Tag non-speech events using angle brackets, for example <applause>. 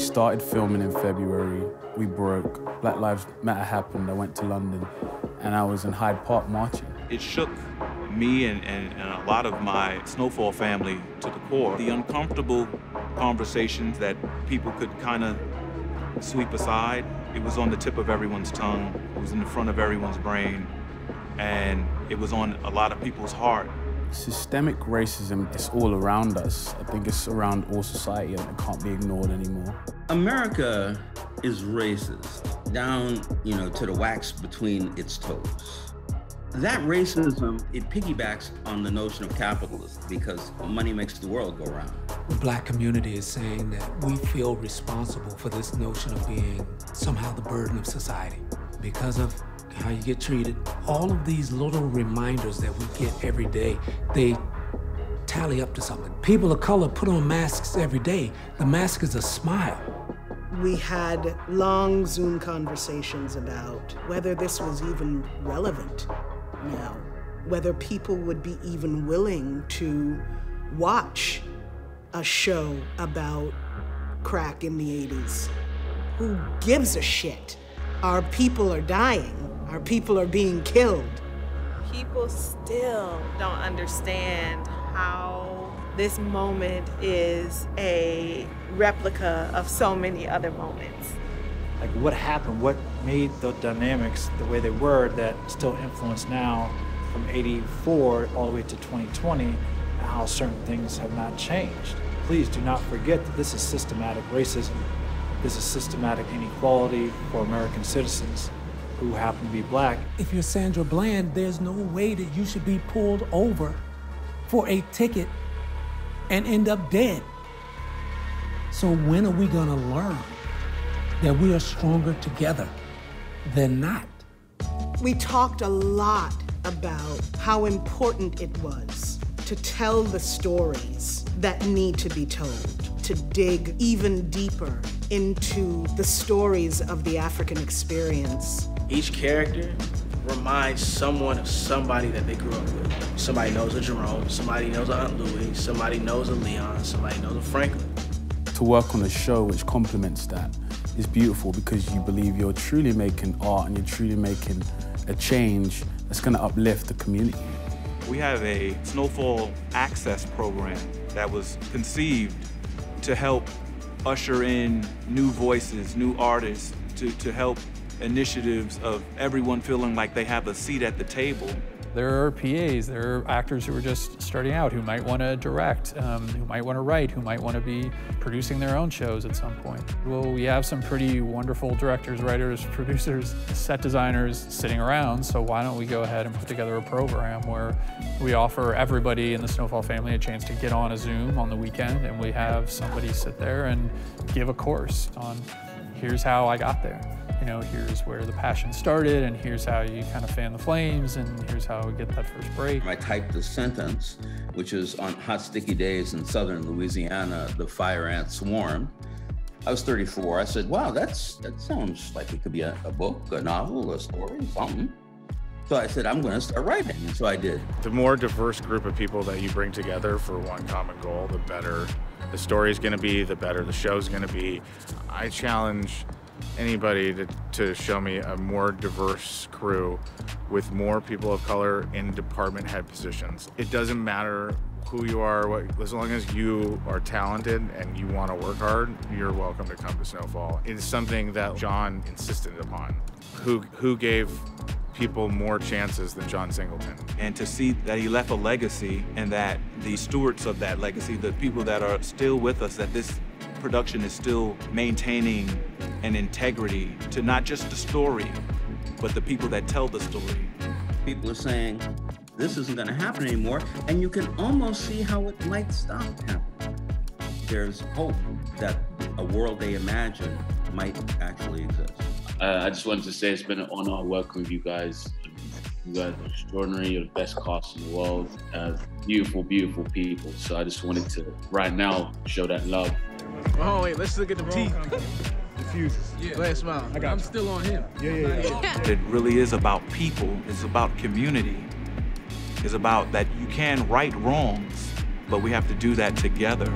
started filming in February. We broke. Black Lives Matter happened. I went to London, and I was in Hyde Park marching. It shook me and, and, and, a lot of my Snowfall family to the core. The uncomfortable conversations that people could kind of sweep aside, it was on the tip of everyone's tongue, it was in the front of everyone's brain, and it was on a lot of people's heart. Systemic racism is all around us. I think it's around all society and it can't be ignored anymore. America is racist, down, you know, to the wax between its toes. That racism, it piggybacks on the notion of capitalism because money makes the world go round. The black community is saying that we feel responsible for this notion of being somehow the burden of society because of how you get treated. All of these little reminders that we get every day, they tally up to something. People of color put on masks every day. The mask is a smile. We had long Zoom conversations about whether this was even relevant now, whether people would be even willing to watch a show about crack in the 80s. Who gives a shit? Our people are dying. Our people are being killed. People still don't understand how this moment is a replica of so many other moments like what happened, what made the dynamics the way they were that still influence now from 84 all the way to 2020 how certain things have not changed. Please do not forget that this is systematic racism. This is systematic inequality for American citizens who happen to be black. If you're Sandra Bland, there's no way that you should be pulled over for a ticket and end up dead. So when are we gonna learn? that we are stronger together than not. We talked a lot about how important it was to tell the stories that need to be told, to dig even deeper into the stories of the African experience. Each character reminds someone of somebody that they grew up with. Somebody knows a Jerome, somebody knows a Aunt Louie, somebody knows a Leon, somebody knows a Franklin. To work on a show which complements that is beautiful because you believe you're truly making art and you're truly making a change that's going to uplift the community. We have a snowfall access program that was conceived to help usher in new voices, new artists, to, to help initiatives of everyone feeling like they have a seat at the table. There are PAs, there are actors who are just starting out who might want to direct, um, who might want to write, who might want to be producing their own shows at some point. Well, we have some pretty wonderful directors, writers, <laughs> producers, set designers sitting around, so why don't we go ahead and put together a program where we offer everybody in the Snowfall family a chance to get on a Zoom on the weekend and we have somebody sit there and give a course on here's how I got there you know, here's where the passion started, and here's how you kind of fan the flames, and here's how we get that first break. I typed the sentence, which is on hot, sticky days in southern Louisiana, the fire ants swarm. I was 34. I said, wow, that's that sounds like it could be a, a book, a novel, a story, something. So I said, I'm going to start writing. And so I did. The more diverse group of people that you bring together for one common goal, the better the story is going to be, the better the show is going to be. I challenge anybody to, to show me a more diverse crew with more people of color in department head positions. It doesn't matter who you are, what, as long as you are talented and you want to work hard, you're welcome to come to Snowfall. It is something that John insisted upon. Who, who gave people more chances than John Singleton. And to see that he left a legacy and that the stewards of that legacy, the people that are still with us, that this production is still maintaining an integrity to not just the story, but the people that tell the story. People are saying, this isn't going to happen anymore, and you can almost see how it might stop happening. There's hope that a world they imagine might actually exist. Uh, I just wanted to say it's been an honor working with you guys. You guys are extraordinary. You're the best cast in the world. Uh, beautiful, beautiful people. So I just wanted to, right now, show that love. Oh, wait, let's look at the teeth. Diffuses. Yeah. Go smile. I got I'm you. still on him. Yeah, yeah, yeah. It really is about people. It's about community. It's about that you can right wrongs, but we have to do that together.